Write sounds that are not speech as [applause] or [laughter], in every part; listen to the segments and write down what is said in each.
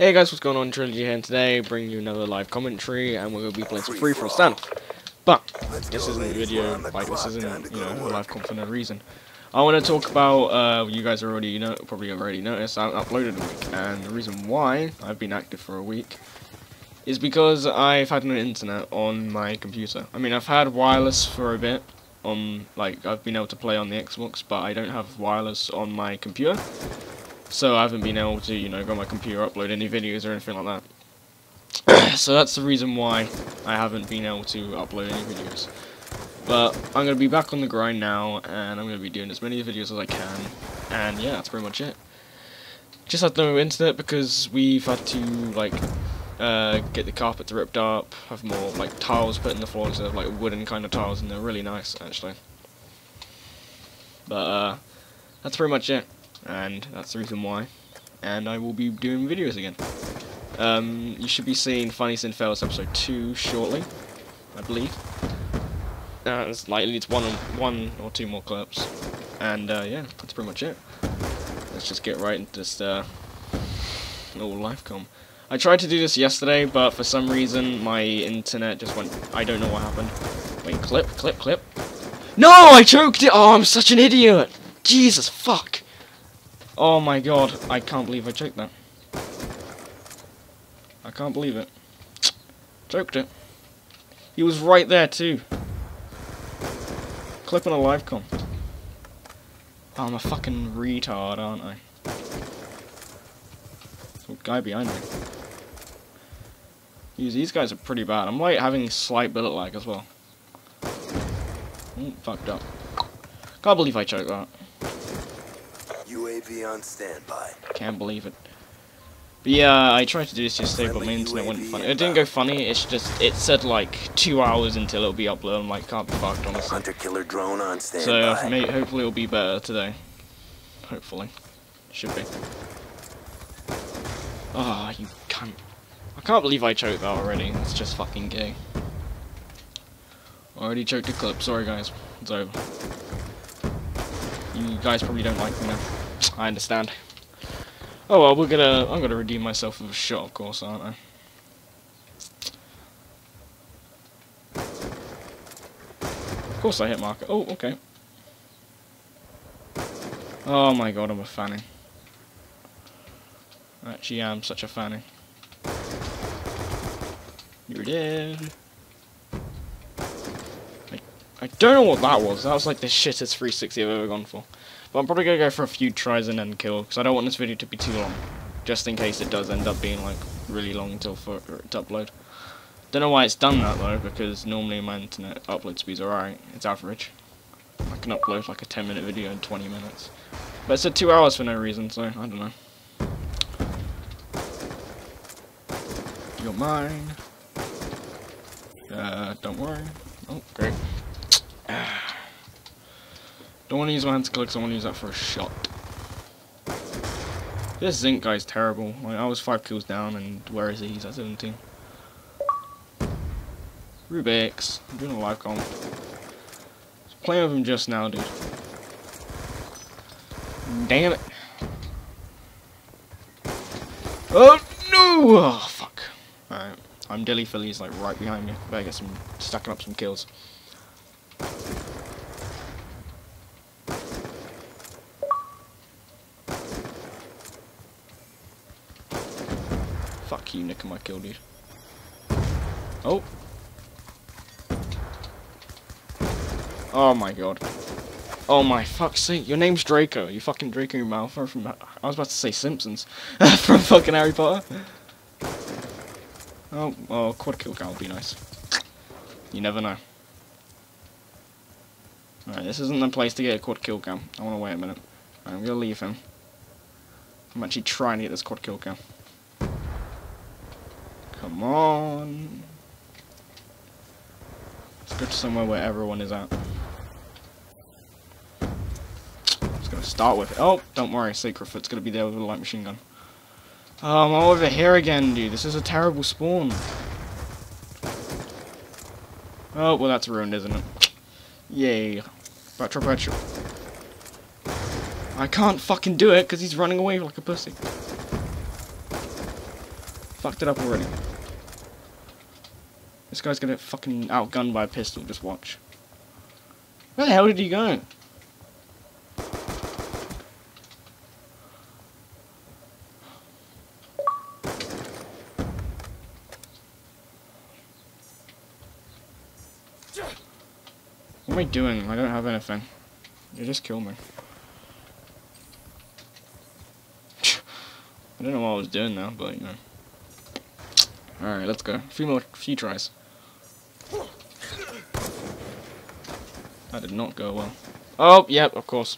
Hey guys, what's going on? Trilogy here, today bringing you another live commentary, and we're going to be playing some free for standoff. But this isn't a video, like this isn't, you know, a live com for no reason. I want to talk about, uh, you guys already, you know, probably already noticed, I haven't uploaded a week, and the reason why I've been active for a week is because I've had no internet on my computer. I mean, I've had wireless for a bit, on, like, I've been able to play on the Xbox, but I don't have wireless on my computer. So I haven't been able to, you know, go on my computer, upload any videos or anything like that. [clears throat] so that's the reason why I haven't been able to upload any videos. But I'm going to be back on the grind now, and I'm going to be doing as many videos as I can. And yeah, that's pretty much it. Just had no internet because we've had to, like, uh, get the carpets ripped up, have more, like, tiles put in the floor instead of, like, wooden kind of tiles, and they're really nice, actually. But, uh, that's pretty much it and that's the reason why. And I will be doing videos again. Um, you should be seeing Funny Sin Fails episode 2 shortly, I believe. Uh, it's likely it's one, or, one or two more clips. And uh, yeah, that's pretty much it. Let's just get right into this uh, little live com. I tried to do this yesterday, but for some reason my internet just went. I don't know what happened. Wait, clip, clip, clip. No, I choked it. Oh, I'm such an idiot. Jesus, fuck. Oh my god, I can't believe I choked that. I can't believe it. Choked it. He was right there too. Clipping on a live com. Oh, I'm a fucking retard, aren't I? A guy behind me. These guys are pretty bad. I'm like having slight bullet lag as well. Ooh, fucked up. Can't believe I choked that. UAV on standby. Can't believe it. But yeah, I tried to do this yesterday, but my internet went funny. It didn't go funny. It's just it said like two hours until it'll be uploaded. I'm like, can't be fucked, honestly. Hunter killer drone on standby. So may, hopefully it'll be better today. Hopefully, should be. Ah, oh, you cunt! I can't believe I choked that already. It's just fucking gay. Already choked a clip. Sorry guys, it's over. You guys probably don't like me now. I understand. Oh well, we're gonna. I'm gonna redeem myself with a shot, of course, aren't I? Of course, I hit marker. Oh, okay. Oh my god, I'm a fanny. Actually, I'm such a fanny. You're dead. I, don't know what that was. That was like the shittest 360 I've ever gone for. But I'm probably going to go for a few tries and then kill, because I don't want this video to be too long. Just in case it does end up being, like, really long until for it to upload. Don't know why it's done that, though, because normally my internet upload speed's alright. It's average. I can upload, like, a 10 minute video in 20 minutes. But it said 2 hours for no reason, so I don't know. You're mine. Uh, don't worry. Oh, great. [sighs] Don't want to use my hand to click, so I want to use that for a shot. This Zinc guy's terrible. Like, I was 5 kills down, and where is he? He's at 17. Rubix. I'm doing a live com. playing with him just now, dude. Damn it. Oh, no! Oh, fuck. Alright. I'm Dilly Philly's, like, right behind me. Better get some, stacking up some kills. Fuck you, nicking my kill, dude. Oh. Oh my god. Oh my fuck's sake, your name's Draco. You fucking Draco Malfoy from... I was about to say Simpsons. [laughs] from fucking Harry Potter. Oh, oh, quad kill guy would be nice. You never know. Alright, this isn't the place to get a quad kill cam. I want to wait a minute. Right, I'm gonna leave him. I'm actually trying to get this quad kill cam. Come on. Let's go to somewhere where everyone is at. It's gonna start with. Oh, don't worry, Secret Foot's gonna be there with a light machine gun. Oh, I'm over here again, dude. This is a terrible spawn. Oh, well, that's ruined, isn't it? Yay. Retro Retro. I can't fucking do it because he's running away like a pussy. Fucked it up already. This guy's gonna fucking outgunned by a pistol, just watch. Where the hell did he go? What am I doing? I don't have anything. You just kill me. [laughs] I don't know what I was doing now, but you know. Alright, let's go. A few more, few tries. That did not go well. Oh, yep, of course.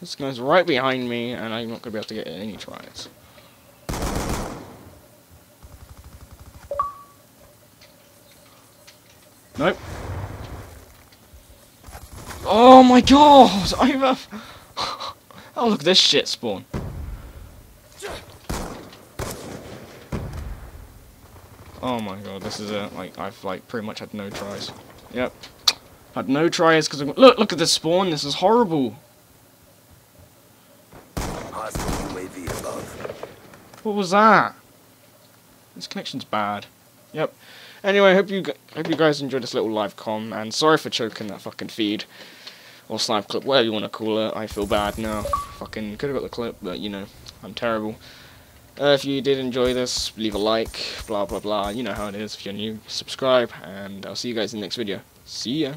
This guy's right behind me, and I'm not going to be able to get any tries. Nope. Oh my god! [laughs] I'm oh, look this shit spawn. Oh my god, this is it. Like, I've like pretty much had no tries. Yep. Had no tries because look, look at this spawn. This is horrible. What was that? This connection's bad. Yep. Anyway, hope you hope you guys enjoyed this little live com, and sorry for choking that fucking feed or snipe clip, whatever you want to call it. I feel bad now. Fucking could have got the clip, but you know, I'm terrible. Uh, if you did enjoy this, leave a like, blah blah blah. You know how it is. If you're new, subscribe, and I'll see you guys in the next video. See ya.